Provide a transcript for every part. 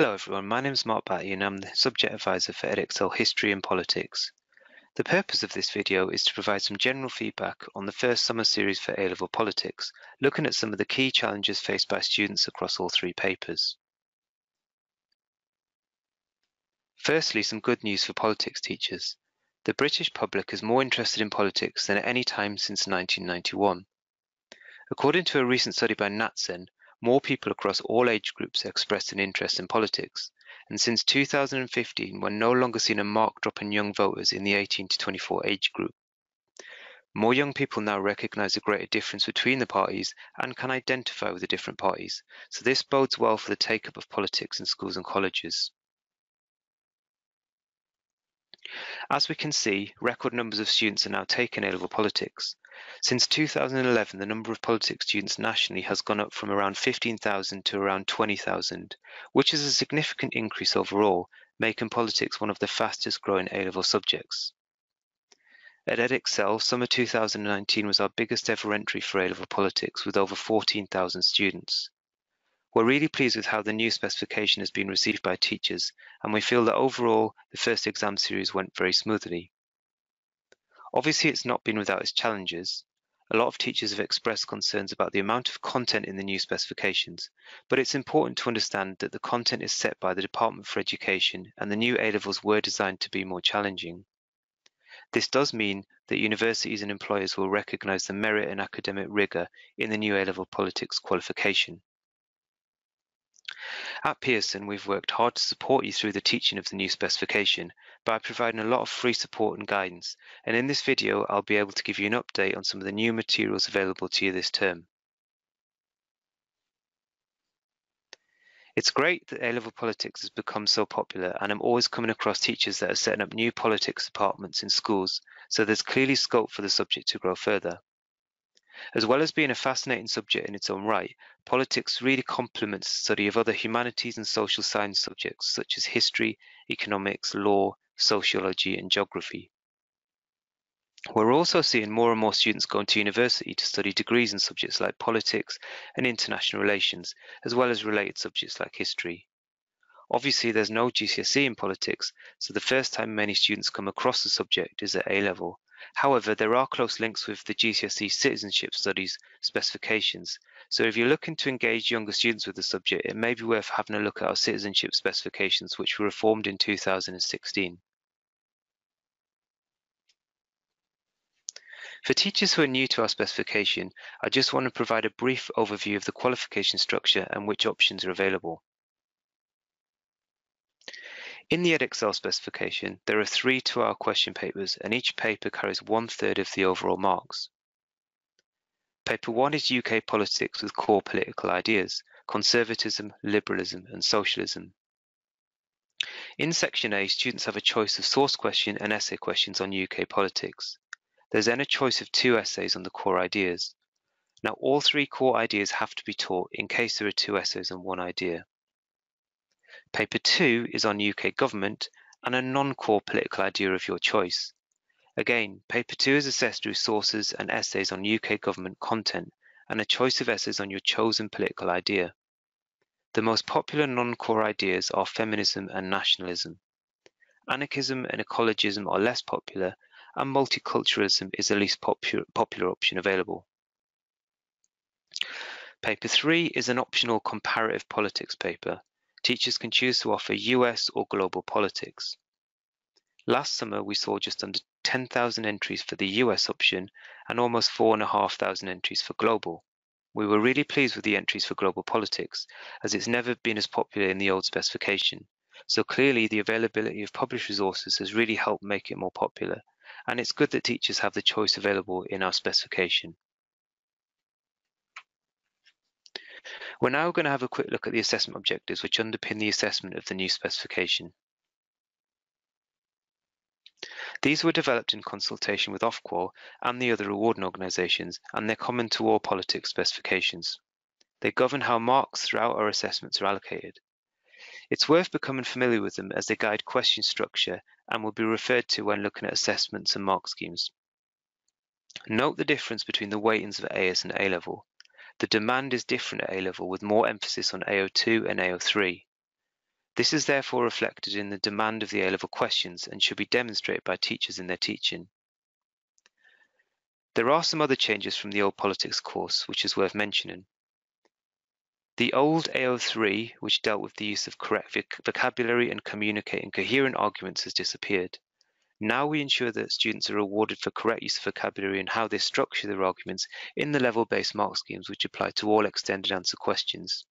Hello everyone, my name is Mark Battye and I'm the Subject Advisor for Edexcel History and Politics. The purpose of this video is to provide some general feedback on the first summer series for A-Level Politics, looking at some of the key challenges faced by students across all three papers. Firstly, some good news for politics teachers. The British public is more interested in politics than at any time since 1991. According to a recent study by NatCen, more people across all age groups expressed an interest in politics, and since 2015 we're no longer seeing a marked drop in young voters in the 18 to 24 age group. More young people now recognise a greater difference between the parties and can identify with the different parties, so this bodes well for the take-up of politics in schools and colleges. As we can see, record numbers of students are now taking A-level politics. Since 2011, the number of politics students nationally has gone up from around 15,000 to around 20,000, which is a significant increase overall, making politics one of the fastest growing A-level subjects. At Edexcel, summer 2019 was our biggest ever entry for A-level politics with over 14,000 students. We're really pleased with how the new specification has been received by teachers, and we feel that overall the first exam series went very smoothly. Obviously, it's not been without its challenges. A lot of teachers have expressed concerns about the amount of content in the new specifications, but it's important to understand that the content is set by the Department for Education and the new A-levels were designed to be more challenging. This does mean that universities and employers will recognise the merit and academic rigour in the new A-level politics qualification. At Pearson, we've worked hard to support you through the teaching of the new specification by providing a lot of free support and guidance, and in this video I'll be able to give you an update on some of the new materials available to you this term. It's great that A-level politics has become so popular and I'm always coming across teachers that are setting up new politics departments in schools, so there's clearly scope for the subject to grow further. As well as being a fascinating subject in its own right, politics really complements the study of other humanities and social science subjects such as history, economics, law, sociology and geography. We're also seeing more and more students going to university to study degrees in subjects like politics and international relations, as well as related subjects like history. Obviously, there's no GCSE in politics, so the first time many students come across the subject is at A level, However, there are close links with the GCSE Citizenship Studies specifications, so if you're looking to engage younger students with the subject, it may be worth having a look at our citizenship specifications, which were reformed in 2016. For teachers who are new to our specification, I just want to provide a brief overview of the qualification structure and which options are available. In the Edexcel specification, there are three two-hour question papers and each paper carries one-third of the overall marks. Paper 1 is UK politics with core political ideas, conservatism, liberalism and socialism. In Section A, students have a choice of source question and essay questions on UK politics. There's then a choice of two essays on the core ideas. Now all three core ideas have to be taught in case there are two essays on one idea. Paper 2 is on UK government and a non-core political idea of your choice. Again, paper 2 is assessed through sources and essays on UK government content and a choice of essays on your chosen political idea. The most popular non-core ideas are feminism and nationalism. Anarchism and ecologism are less popular and multiculturalism is the least popular, popular option available. Paper 3 is an optional comparative politics paper teachers can choose to offer US or global politics. Last summer, we saw just under 10,000 entries for the US option and almost 4,500 entries for global. We were really pleased with the entries for global politics, as it's never been as popular in the old specification. So clearly, the availability of published resources has really helped make it more popular, and it's good that teachers have the choice available in our specification. We're now going to have a quick look at the assessment objectives which underpin the assessment of the new specification. These were developed in consultation with Ofqual and the other awarding organisations and they're common to all politics specifications. They govern how marks throughout our assessments are allocated. It's worth becoming familiar with them as they guide question structure and will be referred to when looking at assessments and mark schemes. Note the difference between the weightings of AS and A level. The demand is different at A-level with more emphasis on AO2 and AO3. This is therefore reflected in the demand of the A-level questions and should be demonstrated by teachers in their teaching. There are some other changes from the old politics course which is worth mentioning. The old AO3, which dealt with the use of correct vocabulary and communicating coherent arguments, has disappeared. Now we ensure that students are rewarded for correct use of vocabulary and how they structure their arguments in the level-based mark schemes which apply to all extended answer questions.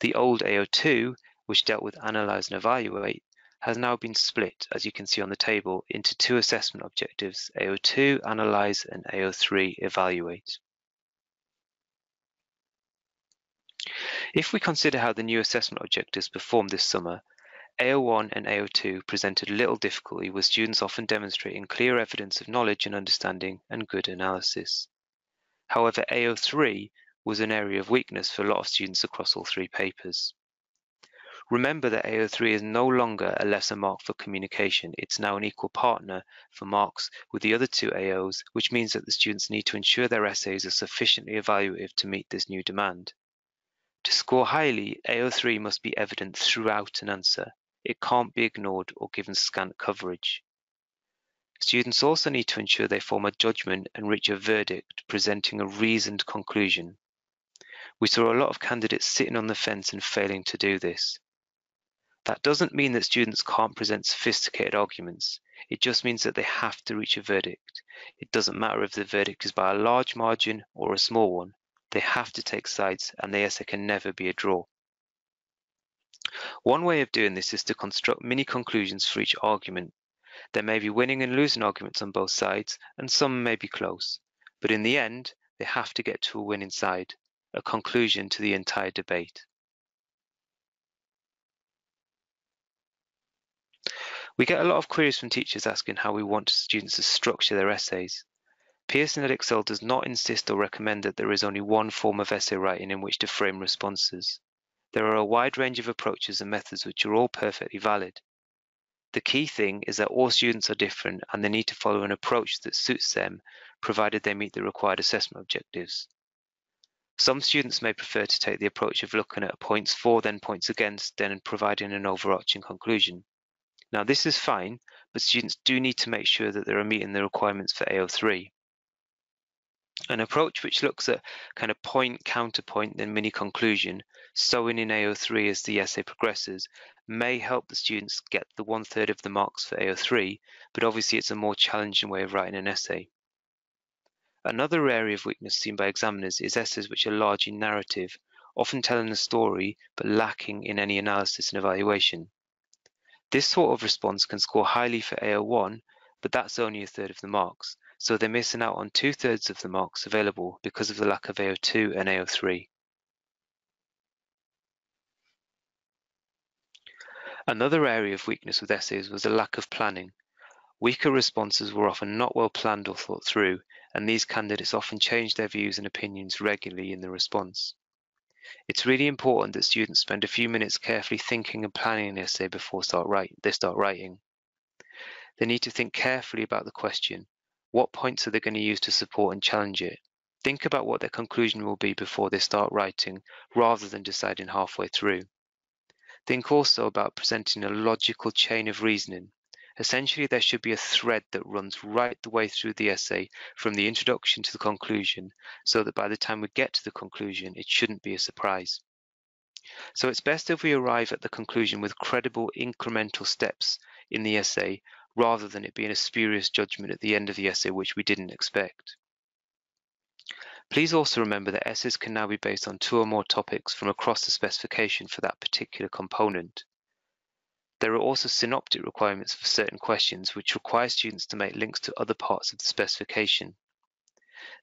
The old AO2, which dealt with analyse and evaluate, has now been split, as you can see on the table, into two assessment objectives, AO2 analyse and AO3 evaluate. If we consider how the new assessment objectives performed this summer, AO1 and AO2 presented little difficulty with students often demonstrating clear evidence of knowledge and understanding and good analysis. However, AO3 was an area of weakness for a lot of students across all three papers. Remember that AO3 is no longer a lesser mark for communication, it's now an equal partner for marks with the other two AOs, which means that the students need to ensure their essays are sufficiently evaluative to meet this new demand. To score highly, AO3 must be evident throughout an answer, it can't be ignored or given scant coverage. Students also need to ensure they form a judgment and reach a verdict, presenting a reasoned conclusion. We saw a lot of candidates sitting on the fence and failing to do this. That doesn't mean that students can't present sophisticated arguments. It just means that they have to reach a verdict. It doesn't matter if the verdict is by a large margin or a small one. They have to take sides and the essay can never be a draw. One way of doing this is to construct mini conclusions for each argument. There may be winning and losing arguments on both sides, and some may be close, but in the end, they have to get to a winning side, a conclusion to the entire debate. We get a lot of queries from teachers asking how we want students to structure their essays. Pearson Edexcel does not insist or recommend that there is only one form of essay writing in which to frame responses. There are a wide range of approaches and methods which are all perfectly valid. The key thing is that all students are different and they need to follow an approach that suits them, provided they meet the required assessment objectives. Some students may prefer to take the approach of looking at points for, then points against, then providing an overarching conclusion. Now this is fine, but students do need to make sure that they are meeting the requirements for AO3. An approach which looks at kind of point, counterpoint, then mini conclusion, sewing in AO3 as the essay progresses, may help the students get the one third of the marks for AO3, but obviously it's a more challenging way of writing an essay. Another area of weakness seen by examiners is essays which are largely narrative, often telling a story but lacking in any analysis and evaluation. This sort of response can score highly for AO1, but that's only a third of the marks, so they're missing out on two-thirds of the marks available because of the lack of AO2 and AO3. Another area of weakness with essays was a lack of planning. Weaker responses were often not well planned or thought through, and these candidates often changed their views and opinions regularly in the response. It's really important that students spend a few minutes carefully thinking and planning an essay before start write, they start writing. They need to think carefully about the question, what points are they going to use to support and challenge it? Think about what their conclusion will be before they start writing, rather than deciding halfway through. Think also about presenting a logical chain of reasoning. Essentially, there should be a thread that runs right the way through the essay from the introduction to the conclusion, so that by the time we get to the conclusion, it shouldn't be a surprise. So it's best if we arrive at the conclusion with credible incremental steps in the essay rather than it being a spurious judgment at the end of the essay which we didn't expect. Please also remember that essays can now be based on two or more topics from across the specification for that particular component. There are also synoptic requirements for certain questions which require students to make links to other parts of the specification.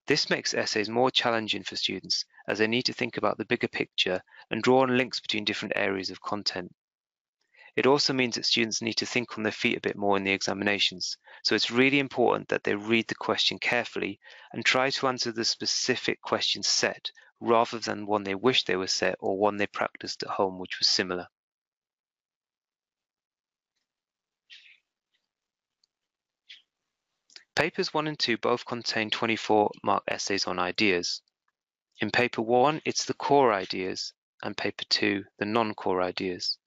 This makes essays more challenging for students as they need to think about the bigger picture and draw on links between different areas of content. It also means that students need to think on their feet a bit more in the examinations. So it's really important that they read the question carefully and try to answer the specific question set rather than one they wish they were set or one they practiced at home which was similar. Papers 1 and 2 both contain 24 mark essays on ideas. In paper 1, it's the core ideas, and paper 2, the non-core ideas.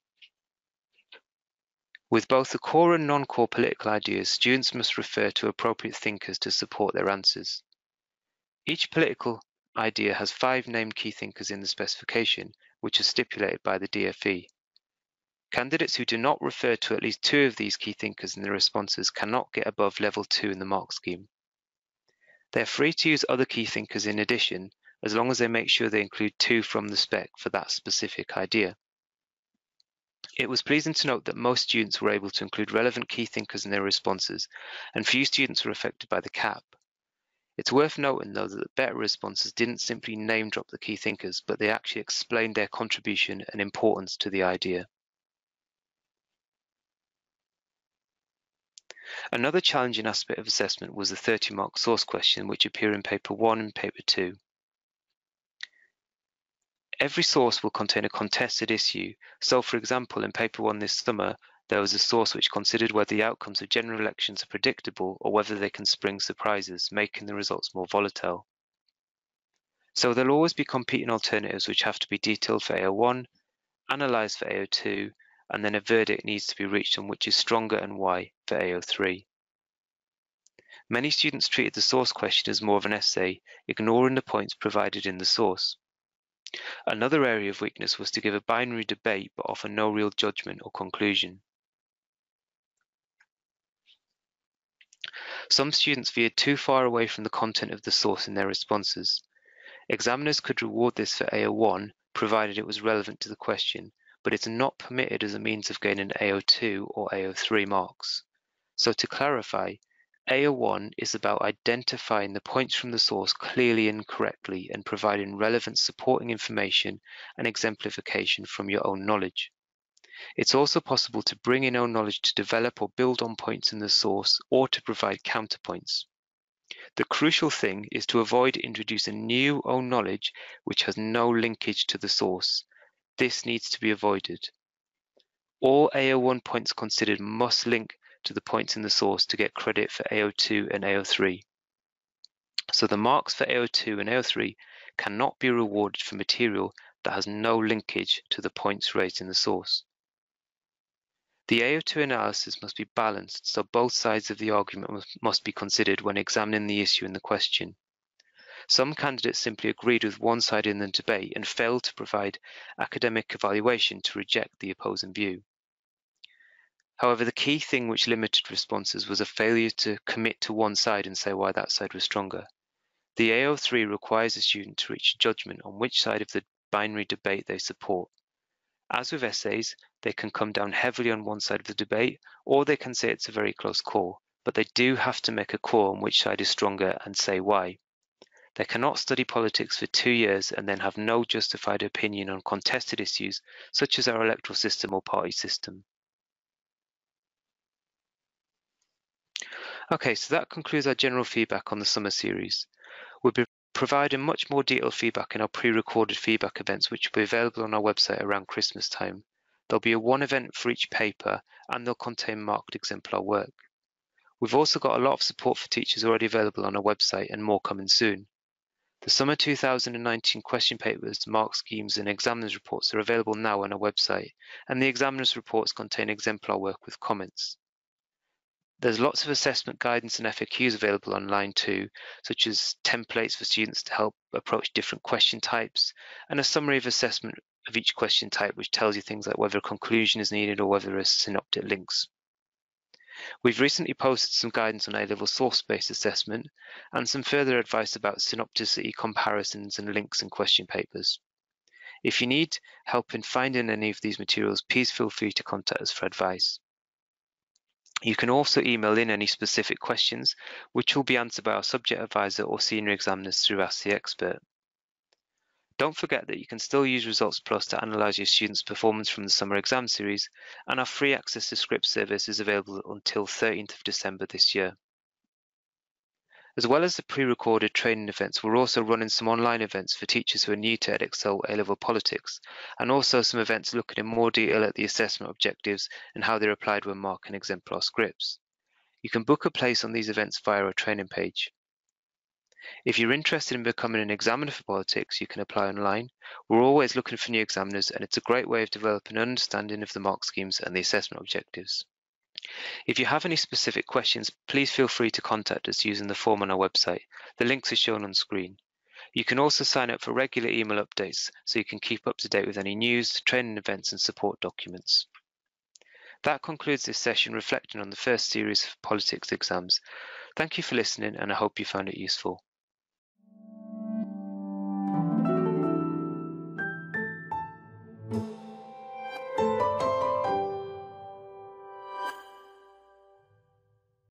With both the core and non-core political ideas, students must refer to appropriate thinkers to support their answers. Each political idea has five named key thinkers in the specification, which is stipulated by the DFE. Candidates who do not refer to at least two of these key thinkers in their responses cannot get above level 2 in the mark scheme. They are free to use other key thinkers in addition, as long as they make sure they include two from the spec for that specific idea. It was pleasing to note that most students were able to include relevant key thinkers in their responses, and few students were affected by the cap. It's worth noting, though, that the better responses didn't simply name drop the key thinkers, but they actually explained their contribution and importance to the idea. Another challenging aspect of assessment was the 30 mark source question, which appear in paper 1 and paper 2. Every source will contain a contested issue. So, for example, in paper 1 this summer, there was a source which considered whether the outcomes of general elections are predictable or whether they can spring surprises, making the results more volatile. So there'll always be competing alternatives which have to be detailed for AO1, analysed for AO2, and then a verdict needs to be reached on which is stronger and why for AO3. Many students treated the source question as more of an essay, ignoring the points provided in the source. Another area of weakness was to give a binary debate but offer no real judgment or conclusion. Some students veered too far away from the content of the source in their responses. Examiners could reward this for AO1 provided it was relevant to the question, but it's not permitted as a means of gaining AO2 or AO3 marks. So to clarify, AO1 is about identifying the points from the source clearly and correctly and providing relevant supporting information and exemplification from your own knowledge. It's also possible to bring in own knowledge to develop or build on points in the source or to provide counterpoints. The crucial thing is to avoid introducing new own knowledge which has no linkage to the source. This needs to be avoided. All AO1 points considered must link to the points in the source to get credit for AO2 and AO3. So the marks for AO2 and AO3 cannot be rewarded for material that has no linkage to the points raised in the source. The AO2 analysis must be balanced, so both sides of the argument must be considered when examining the issue in the question. Some candidates simply agreed with one side in the debate and failed to provide academic evaluation to reject the opposing view. However, the key thing which limited responses was a failure to commit to one side and say why that side was stronger. The AO3 requires a student to reach a judgment on which side of the binary debate they support. As with essays, they can come down heavily on one side of the debate, or they can say it's a very close call, but they do have to make a call on which side is stronger and say why. They cannot study politics for two years and then have no justified opinion on contested issues such as our electoral system or party system. Okay, so that concludes our general feedback on the summer series. We'll be providing much more detailed feedback in our pre-recorded feedback events, which will be available on our website around Christmas time. There'll be a one event for each paper and they'll contain marked exemplar work. We've also got a lot of support for teachers already available on our website and more coming soon. The summer 2019 question papers, mark schemes and examiners reports are available now on our website and the examiners reports contain exemplar work with comments. There's lots of assessment guidance and FAQs available online too, such as templates for students to help approach different question types, and a summary of assessment of each question type, which tells you things like whether a conclusion is needed or whether there are synoptic links. We've recently posted some guidance on A-level source-based assessment and some further advice about synopticity comparisons and links in question papers. If you need help in finding any of these materials, please feel free to contact us for advice. You can also email in any specific questions, which will be answered by our subject advisor or senior examiners through Ask the Expert. Don't forget that you can still use Results Plus to analyse your students' performance from the summer exam series, and our free access to script service is available until 13th of December this year. As well as the pre-recorded training events, we're also running some online events for teachers who are new to Edexcel A-Level Politics, and also some events looking in more detail at the assessment objectives and how they're applied when marking exemplar scripts. You can book a place on these events via our training page. If you're interested in becoming an examiner for politics, you can apply online. We're always looking for new examiners, and it's a great way of developing an understanding of the mark schemes and the assessment objectives. If you have any specific questions, please feel free to contact us using the form on our website. The links are shown on screen. You can also sign up for regular email updates so you can keep up to date with any news, training events and support documents. That concludes this session reflecting on the first series of politics exams. Thank you for listening and I hope you found it useful.